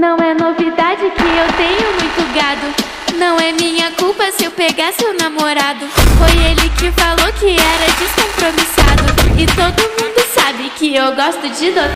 Não é novidade que eu tenho muito gado. Não é minha culpa se eu pegar seu namorado. Foi ele que falou que era descompromissado. E todo mundo sabe que eu gosto de dotar.